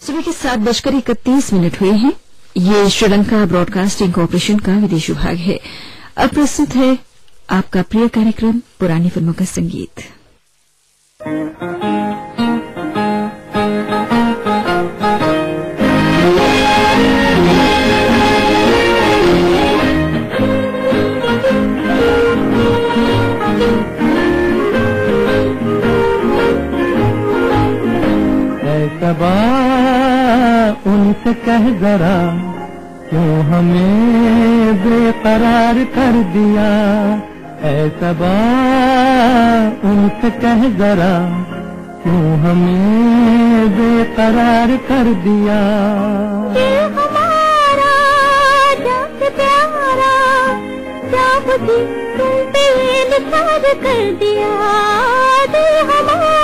सुबह के सात बजकर इकतीस मिनट हुए हैं। ये श्रीलंका ब्रॉडकास्टिंग कॉरपोरेशन का विदेश विभाग है। अब प्रस्तुत है आपका प्रिय कार्यक्रम, पुरानी फ़िल्मों का संगीत। सबा उनसे कह जरा, क्यों हमें बेकरार कर दिया? ऐसा उनसे कह जरा, क्यों हमें बेकरार कर दिया? प्यारा कर दिया। हमारा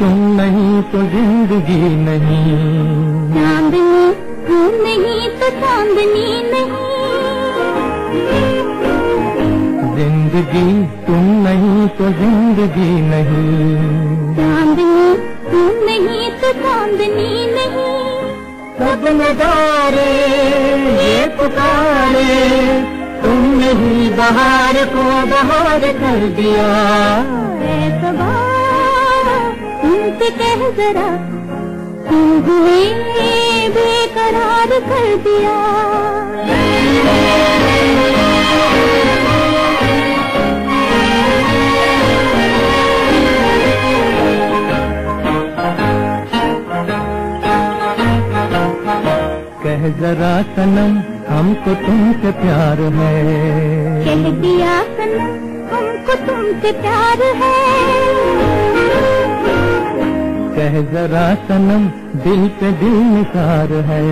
तुम नहीं तो ज़िंदगी नहीं। चांदनी तुम नहीं तो चांदनी नहीं। ज़िंदगी तुम नहीं तो ज़िंदगी नहीं। चांदनी तुम नहीं तो चांदनी नहीं। सब नजारे ये पुकारे तुमने ही बहार को बहार कर दिया। उनसे कह जरा तुम्हें बेकरार कर दिया। कह जरा सनम हमको तुमसे प्यार है। कह दिया सनम हमको तुमसे प्यार है। कह जरा सनम दिल पे दिल निसार है।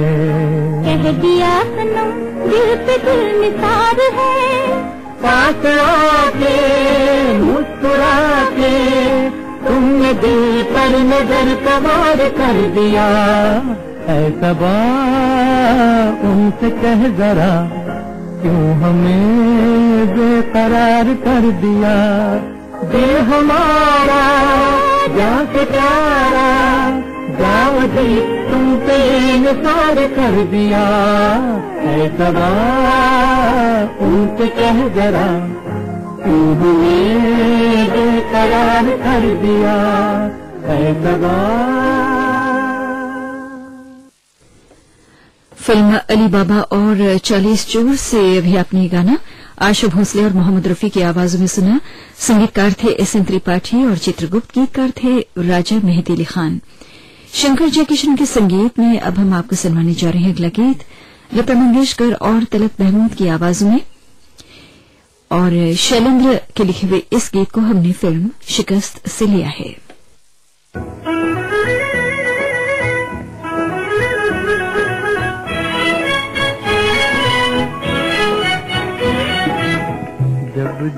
कह दिया सनम दिल पे दिल निसार है। पास आके मुस्कुरा के तुमने दिल पर नज़र कमार कर दिया। ऐसा बा उनसे कह जरा क्यों हमें बेकरार कर दिया? दिल हमारा जहाँ से प्यारा जाओ जी तुम पे निसार कर दिया। ऐसा बा उनसे कह जरा हमें बेकरार कर दिया। ऐसा बा फ़िल्म अली बाबा और चालीस चोर से अभी आपने गाना आशा भोसले और मोहम्मद रफी की आवाजों में सुना, संगीतकार थे एस एन त्रिपाठी और चित्रगुप्त गीतकार थे राजा मेहदी अली खान। शंकर जयकिशन के संगीत में अब हम आपको सुनवाने जा रहे हैं अगला गीत। लता मंगेशकर और तलत महमूद की आवाजों में। और शैलेन्द्र के लिखे हुए इस गीत को हमने फ़िल्म शिकस्त से लिया है।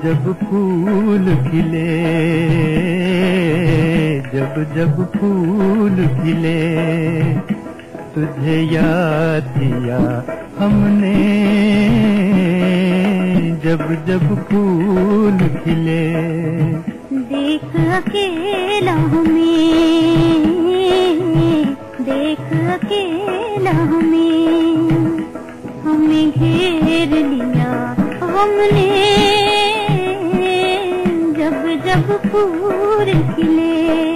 जब फूल खिले, जब जब फूल खिले, तुझे याद किया हमने। जब जब फूल खिले। देख अकेला हमें, देख अकेला हमें। हमें घेर लिया हमने। जब फूल खिले।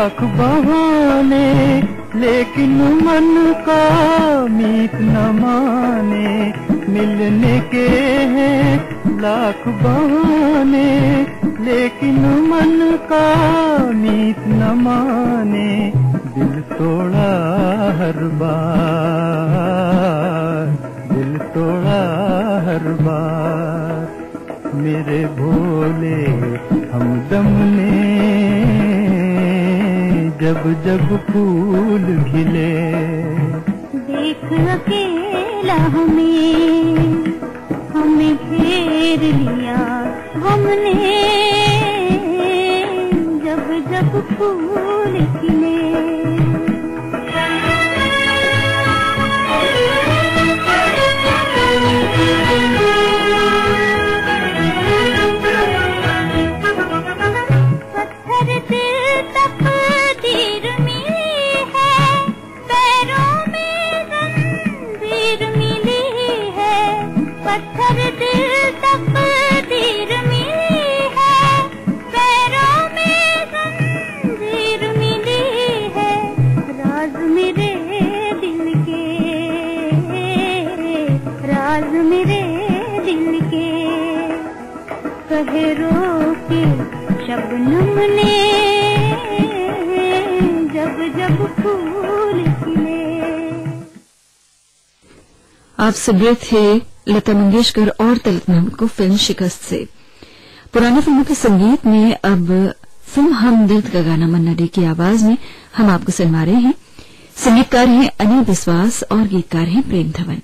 लाख बहाने, लेकिन मन का मीत न माने। मिलने के हैं लाख बहाने, लेकिन मन का मीत न माने। दिल तोड़ा हर बार, दिल तोड़ा हर बार। मेरे भोले हमदम ने जब जब फूल खिले। देख अकेला हमें हमें घेर लिया हमने। जब जब फूल खिले आप सुन रहे थे लता मंगेशकर और तलत महमूद को फ़िल्म शिकस्त से। पुरानी फ़िल्मों के संगीत में अब फ़िल्म हमदर्द का गाना मन्ना डे की आवाज़ में हम आपको सुनवा रहे हैं। संगीतकार हैं अनिल विश्वास और गीतकार हैं प्रेम धवन।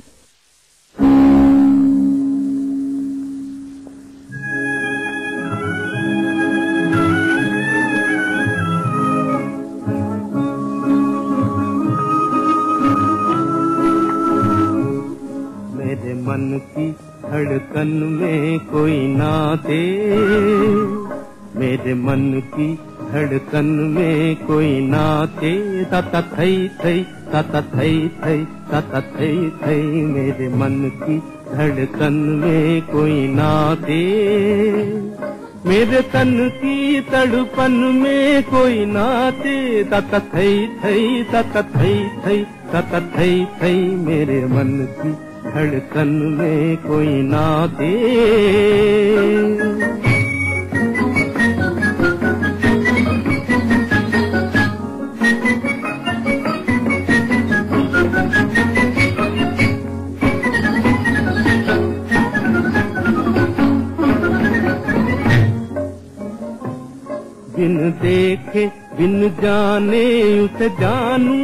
धड़कन में कोई ना दे। मेरे मन की धड़कन में कोई ना दे। तता थई थई तता थई थई तता थई थई, मेरे मन की धड़कन में कोई ना दे। मेरे तन की तड़पन में कोई नाते तत थई थई तत थई थई तत थई थई, मेरे मन की धड़कन में कोई ना दे। बिन देखे बिन जाने उसे जानू।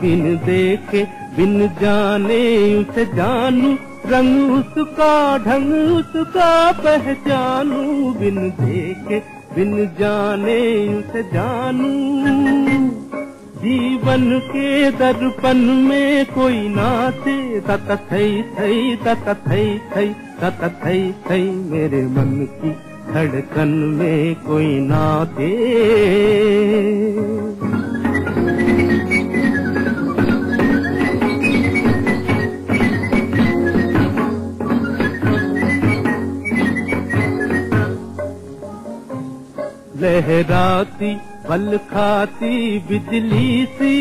बिन देखे बिन जाने उसे जानू, रंग उसका, ढंग उसका पहचानू। बिन देखे, बिन जाने उसे जानू। जीवन के दर्पण में कोई नाते तत थई थई तत थई थई तत थई थई, मेरे मन की धड़कन में कोई नाते लहराती पल खाती, बिजली सी।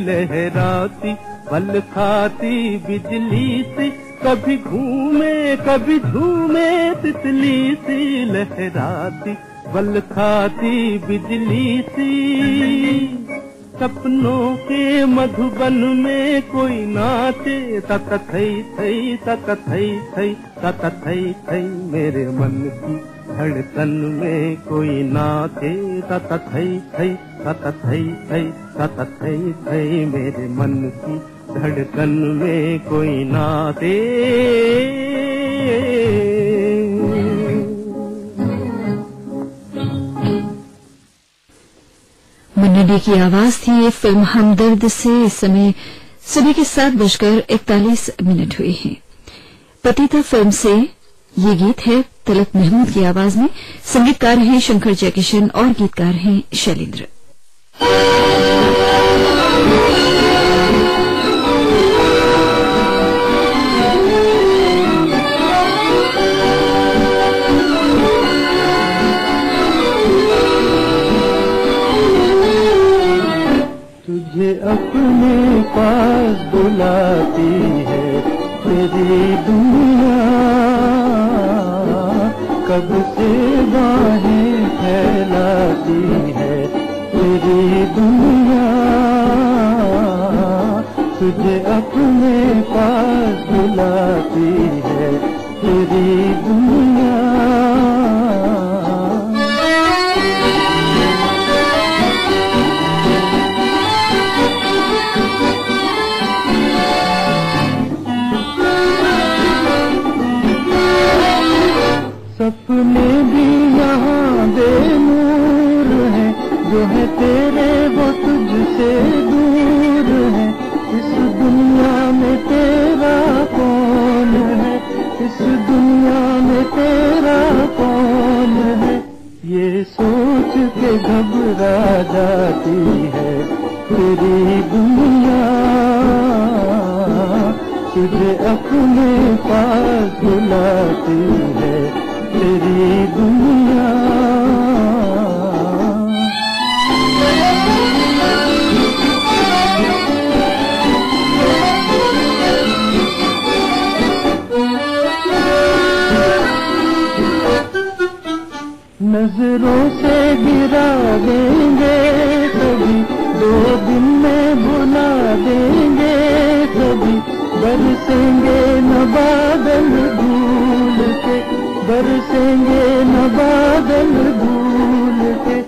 लहराती पल खाती, बिजली सी। कभी घूमे, कभी झूमे, तितली सी। लहराती पल खाती, बिजली सी। सपनों के मधुबन में कोई नाचे तत थई थई तत थई थई तत थई थई। मेरे मन की धड़कन में कोई नाचे तत थई थई तत थई थई तत थई थई। मेरे मन की धड़कन में कोई नाचे। डे की आवाज़ थी, ये फ़िल्म हमदर्द से इस समय सुबह के सात बजकर इकतालीस मिनट हुए हैं। पतिता फ़िल्म से ये गीत है तलत महमूद की आवाज़ में संगीतकार हैं शंकर जयकिशन और गीतकार हैं शैलेंद्र। तुझे अपने पास बुलाती है तेरी दुनिया। कब से बाहें फैलाती है तेरी दुनिया। तुझे अपने पास बुलाती है तेरी सपने भी यहाँ बेनूर है, जो है तेरे वो तुझसे दूर है। इस दुनिया में तेरा कौन है? इस दुनिया में तेरा कौन है? ये सोच के घबरा जाती है तेरी दुनिया। तुझे अपने पास बुलाती है। नज़रों से गिरा देंगे, कभी दो दिन में भुला देंगे, कभी बरसेंगे न बादल भूल के, बरसेंगे न बादल भूल के।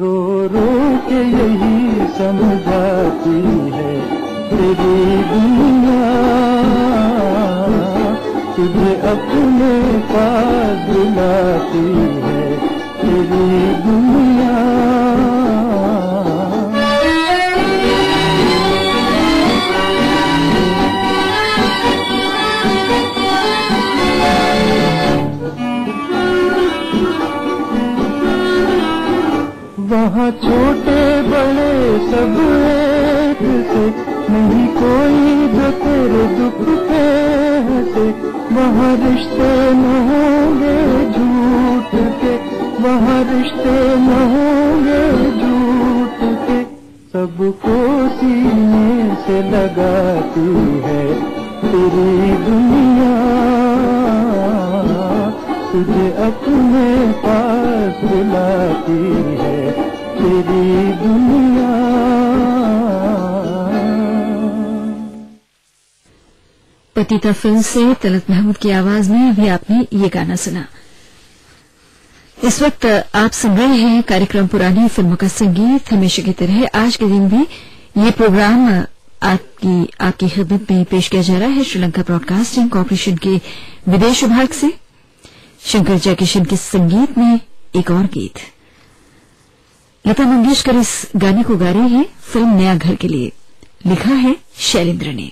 रो रो के यही समझाती है तेरी दुनिया। तुझे अपने पास बुलाती है दुनिया वहाँ छोटे बड़े सब एक से, नहीं कोई जो तेरे दुख पे हंसे वहाँ रिश्ते न होंगे झूठ। के वहाँ रिश्ते न होंगे झूठ के सबको सीने से लगाती है तेरी दुनिया। तुझे अपने पास बुलाती है तेरी दुनिया। पतिता फ़िल्म से तलत महमूद की आवाज़ में अभी आपने ये गाना सुना। इस वक्त आप सुन रहे हैं कार्यक्रम पुरानी फ़िल्मों का संगीत। हमेशा की तरह आज के दिन भी ये प्रोग्राम आपकी आपकी खिदमत में पेश किया जा रहा है। श्रीलंका ब्रॉडकास्टिंग कॉरपोरेशन के विदेश विभाग से। शंकर जयकिशन के संगीत में एक और गीत। लता मंगेशकर इस गाने को गा रही हैं। फ़िल्म नया घर के लिए लिखा है शैलेंद्र ने।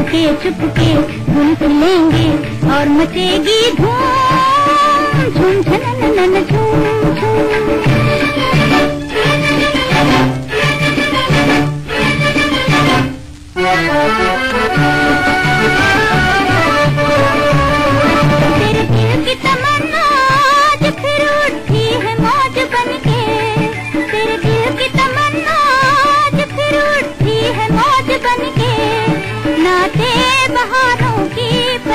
चुपके चुपके गुल्फ लेंगे और मचेगी धूम झूम झन झूम छुम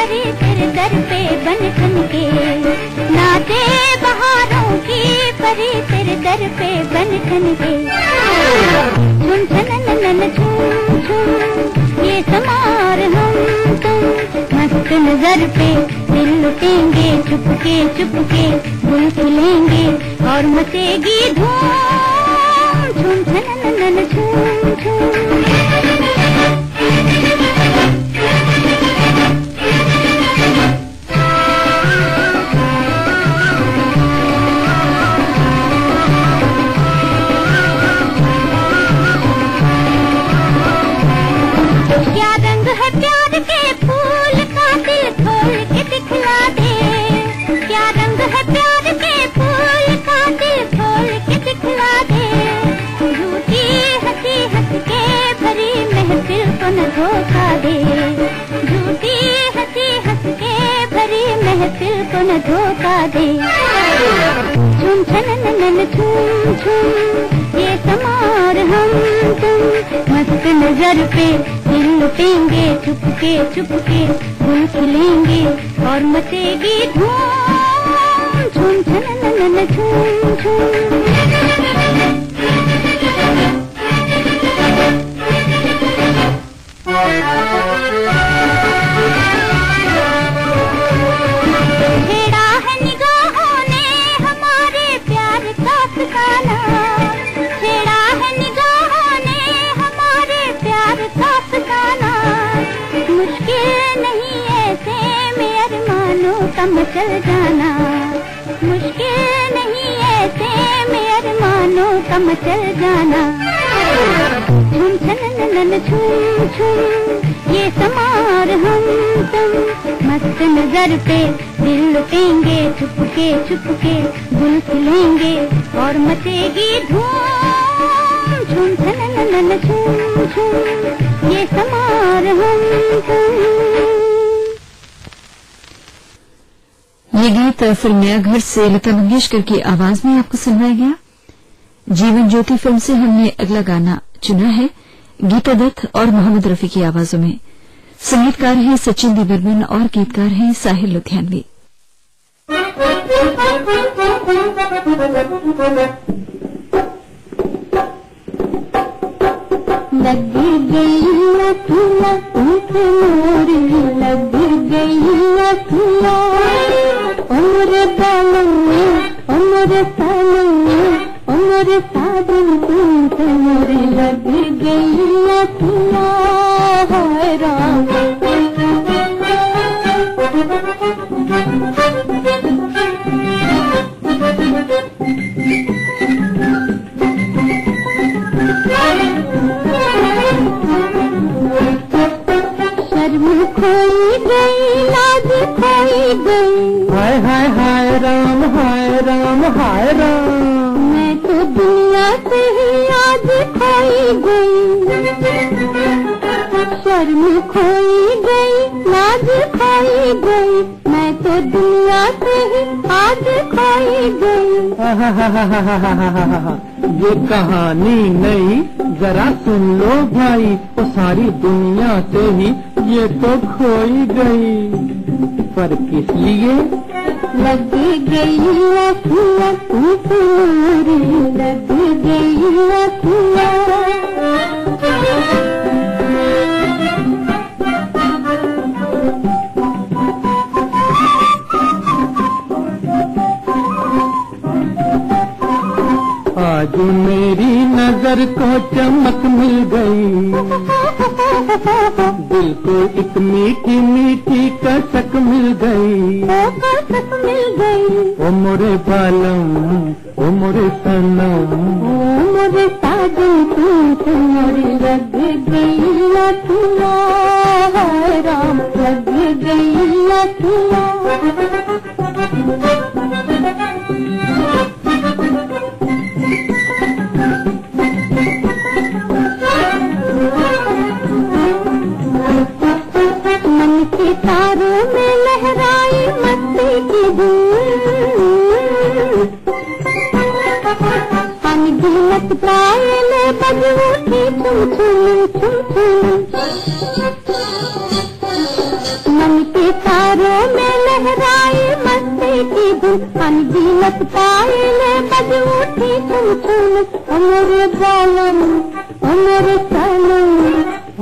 की परी दर पे बन ठन के। नाते बहारों की परी तेरे दर पे बन ठन के। छुम छुम ये समार हम तुम मस्त नज़र पे दिल लुटेंगे, चुपके चुपके गुल खिलेंगे और मचेगी धूम। झूम छन झूम झूम धोखा दे। झुम छन झुम झूम ये समार हम तुम। मस्त नज़र पे दिल लुटेंगे, चुपके चुपके गुल खिलेंगे। और मचेगी धूम झुम छन झुम झूम मुश्किल नहीं ऐसे में अरमानों का मचल जाना। मुश्किल नहीं ऐसे में अरमानों का मचल जाना। छन नन झूम झूम ये समार हम तुम। मस्त नज़र पे दिल लुटेंगे चुपके चुपके गुल खिलेंगे और मचेगी धूम। झूम नन झूम झूम ये ये गीत फ़िल्म नया घर से लता मंगेशकर की आवाज़ में आपको सुनाया गया। जीवन ज्योति फ़िल्म से हमने अगला गाना चुना है, गीता दत्त और मोहम्मद रफी की आवाजों में। संगीतकार हैं सचिन दी बर्मन और गीतकार हैं साहिल लुधियानवी। लग गई लखिया उठ मोरी लग गई लखिया उम्र बालों उम्र सालों उम्र साधन गई। शर्म खोई गई लाज खोई गई। तो दुनिया से ही आज खोई गई। ये कहानी नहीं जरा सुन लो भाई वो तो सारी दुनिया से ही ये तो खोई गई। पर किस लिए? लग गई अखियाँ लग गई आज मेरी नज़र को चमक मिल गई। दिल को एक मीठी मीठी कसक मिल गई। कसक मिल गई। ओ मोरे बालम ओ मोरे सनम ओ मोरे साजन तू तुम्हारी लग गई अखियाँ राम लग गई अखियाँ हम गिनत पायल बज उठी छुम छुम अमर बालम अमर सनम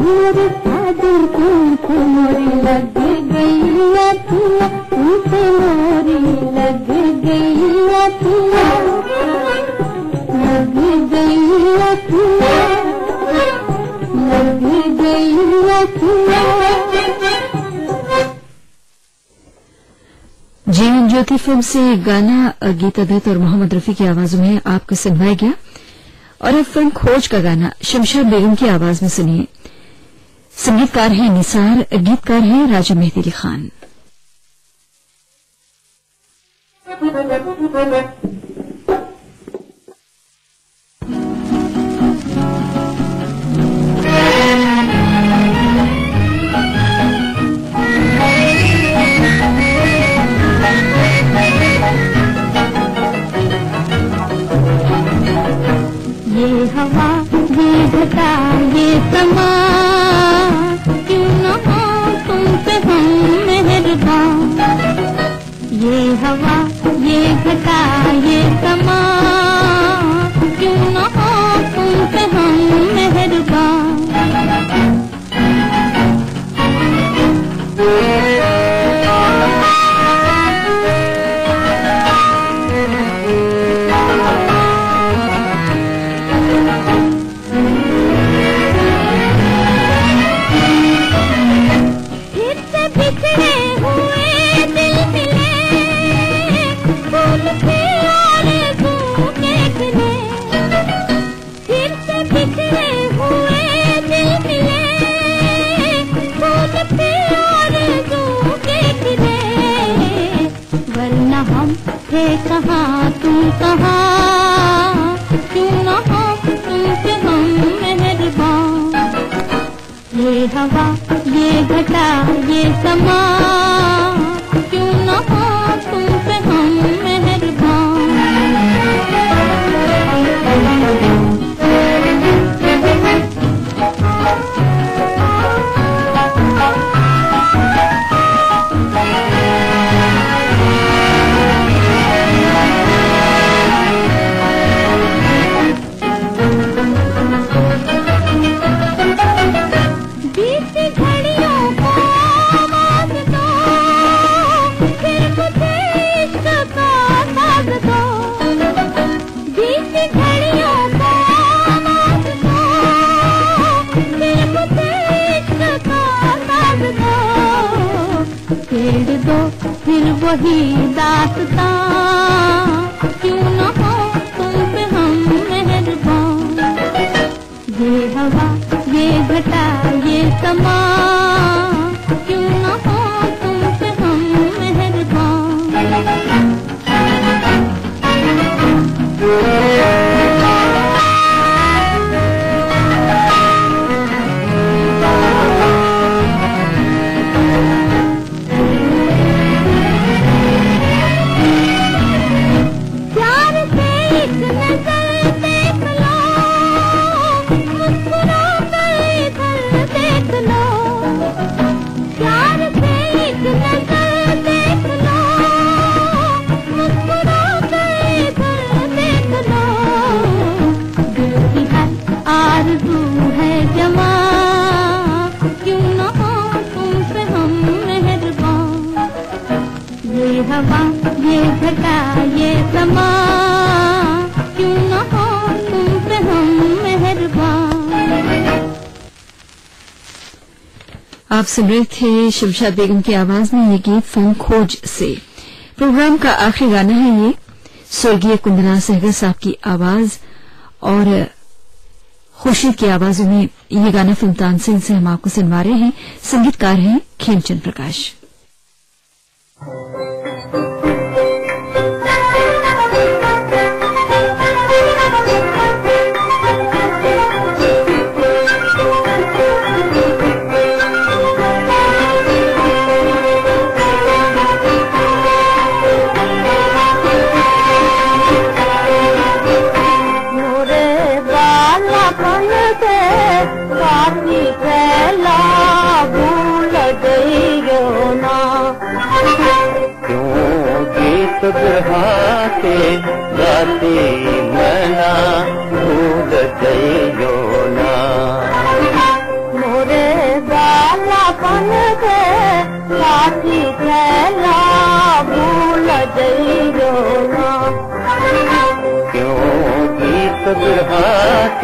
मेरे साजन तुमसे मोरी लग गई अखियाँ तुमसे मोरी लग गई अखियाँ लग गई अखियाँ लग गई अखियाँ ज्योति फ़िल्म से गाना गीता दत्त और मोहम्मद रफी की आवाजों में आपको सुनवाया गया। और अब फ़िल्म खोज का गाना शमशाद बेगम की आवाज़ में सुनिए। संगीतकार हैं निसार, गीतकार हैं राजा मेहदी खान। ये हवा कहाँ फिर वही दास्तां। क्यों न हो तुम पे हम मेहरबान? ये हवा, ये घटा, ये समा। आप सुन रहे थे शमशाद बेगम की आवाज़ में ये गीत फ़िल्म खोज से। प्रोग्राम का आखिरी गाना है ये, स्वर्गीय कुंदना सहगल साहब की आवाज़ और खुर्शीद की आवाजों में ये गाना फ़िल्म तानसेन से हम आपको सुनवा रहे हैं। संगीतकार हैं खेमचंद प्रकाश।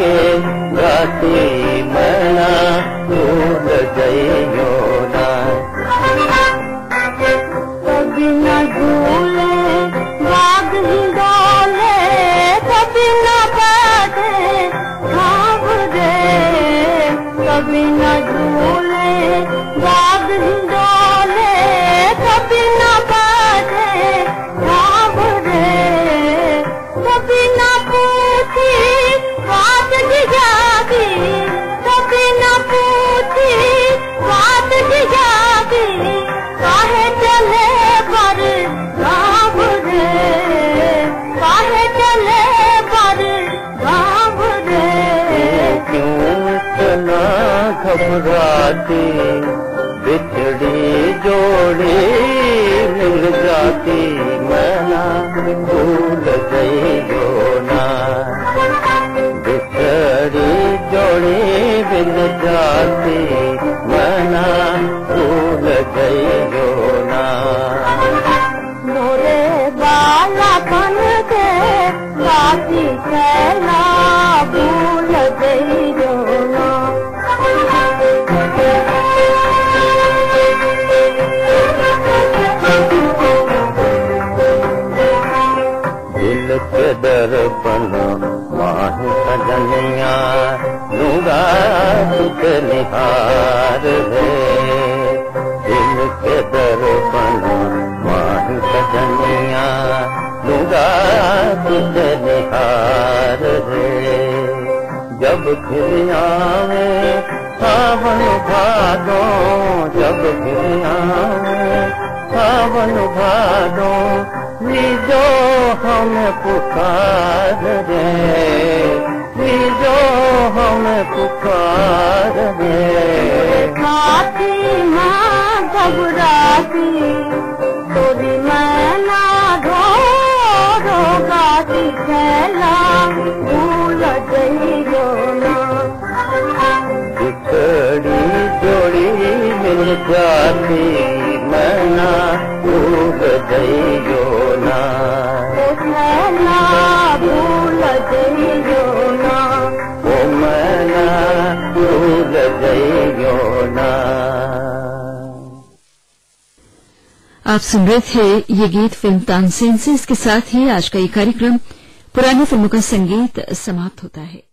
के गाती घबराती बिछड़ी जोड़ी मिल जाती मना भूल गइयो ना। बिछड़ी जोड़ी मिल जाती तुझ निहार है। दिल के दर्पण माही सजनिया लूंगा तुझ निहार है। जब खिल आवे सावन भादो जब खिल आवे सावन भादो जो हमें पुकार जो खाती माँ घबराती तोरी मैना रो रो गाती कैला भूल गई ना। बिछड़ी जोड़ी मिल जाती मैना भूल ना आप सुन रहे थे ये गीत फ़िल्म तानसेन से। इसके साथ ही आज का ये कार्यक्रम, पुरानी फ़िल्मों का संगीत समाप्त होता है।